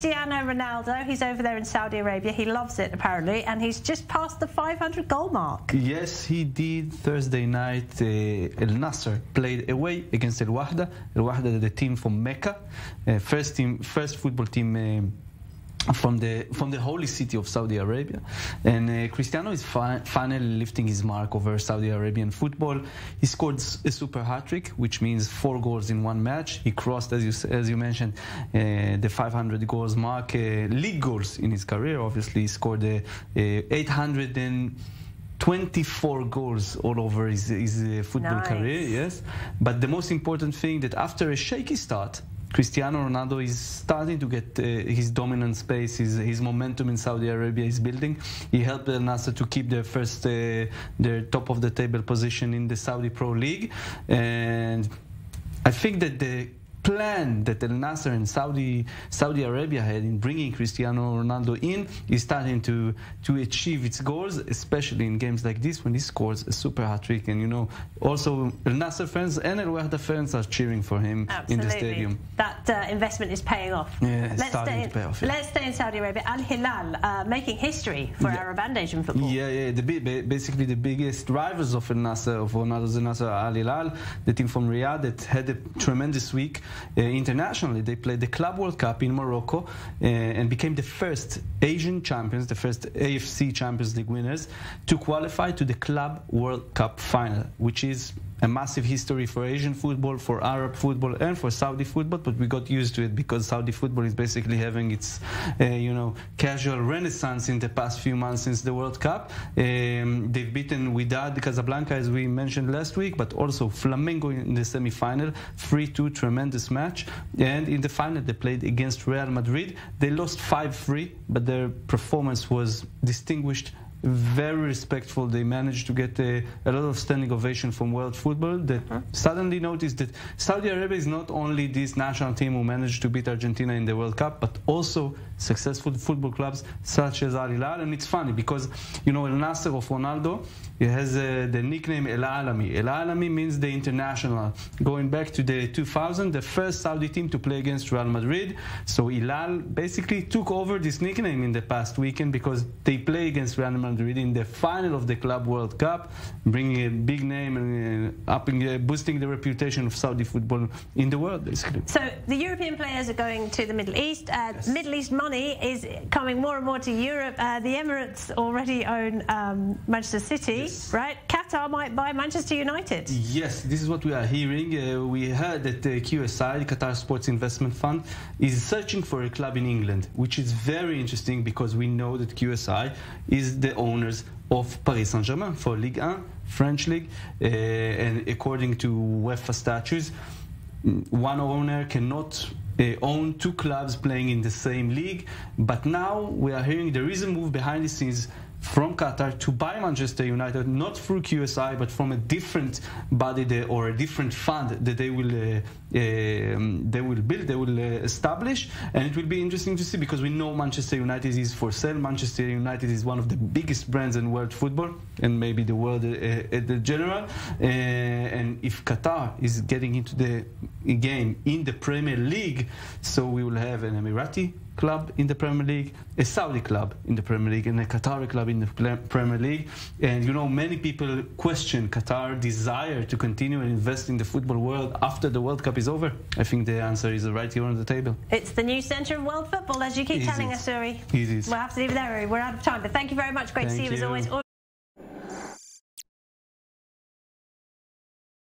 Cristiano Ronaldo, he's over there in Saudi Arabia. He loves it, apparently, and he's just passed the 500 goal mark. Yes, he did. Thursday night, uh, El Nasser played away against El Wahda. El Wahda, the team from Mecca, uh, first team, first football team. Uh, from the from the holy city of Saudi Arabia, and uh, Cristiano is fi finally lifting his mark over Saudi Arabian football. He scored a super hat trick, which means four goals in one match. He crossed, as you as you mentioned, uh, the 500 goals mark, uh, league goals in his career. Obviously, he scored uh, 800 and 24 goals all over his, his uh, football nice. career, yes. But the most important thing that after a shaky start, Cristiano Ronaldo is starting to get uh, his dominant space, his, his momentum in Saudi Arabia is building. He helped Al Nassr to keep their first, uh, their top of the table position in the Saudi Pro League, and I think that the plan that Al Nassr and Saudi Saudi Arabia had in bringing Cristiano Ronaldo in is starting to to achieve its goals, especially in games like this when he scores a super hat trick. And you know, also Al Nassr fans and Al Wahda fans are cheering for him Absolutely. in the stadium. That uh, investment is paying off. Yeah, let's starting stay to in, pay off, yeah. Let's stay in Saudi Arabia. Al Hilal uh, making history for Yeah. Arab and Asian football. Yeah, yeah. The, basically, the biggest rivals of Al Nassr, of Ronaldo's Al Nassr, Al Hilal, the team from Riyadh that had a tremendous week internationally. They played the Club World Cup in Morocco uh, and became the first Asian champions, the first AFC Champions League winners, to qualify to the Club World Cup final, which is a massive history for Asian football, for Arab football, and for Saudi football. But we got used to it because Saudi football is basically having its, uh, you know, casual renaissance in the past few months since the World Cup. Um, they've beaten Wydad Casablanca, as we mentioned last week, but also Flamengo in the semi-final, 3-2, tremendous match. And in the final, they played against Real Madrid. They lost 5-3, but their performance was distinguished very respectful. They managed to get a, a lot of standing ovation from world football. That suddenly noticed that Saudi Arabia is not only this national team who managed to beat Argentina in the World Cup, but also successful football clubs such as Al Hilal. And it's funny because you know El Nasser of Ronaldo, he has uh, the nickname El Alami. El Alami means the international. Going back to the 2000, the first Saudi team to play against Real Madrid. So Hilal basically took over this nickname in the past weekend because they play against Real Madrid in the final of the Club World Cup, bringing a big name and uh, upping, uh, boosting the reputation of Saudi football in the world, basically. So the European players are going to the Middle East. Uh, Middle East money is coming more and more to Europe. Uh, the Emirates already own um, Manchester City, Yes. right? Qatar might buy Manchester United. Yes, this is what we are hearing. Uh, we heard that the QSI, the Qatar Sports Investment Fund, is searching for a club in England, which is very interesting because we know that QSI is the owners of Paris Saint-Germain for Ligue 1, French League, uh, and according to UEFA statutes, mm, one owner cannot uh, own two clubs playing in the same league. But now we are hearing there is a move behind the scenes from Qatar to buy Manchester United, not through QSI, but from a different body or a different fund that they will uh, they will build, they will uh, establish, and it will be interesting to see because we know Manchester United is for sale. Manchester United is one of the biggest brands in world football and maybe the world uh, at the general. Uh, and if Qatar is getting into the game in the Premier League, so we will have an Emirati club in the Premier League, a Saudi club in the Premier League, and a Qatari club in the Premier League. And you know, many people question Qatar desire to continue and invest in the football world after the World Cup is over. I think the answer is right here on the table. It's the new centre of world football, as you keep telling us, Uri. It is. We'll have to leave it there, Uri. We're out of time. But thank you very much. Great to see you as always.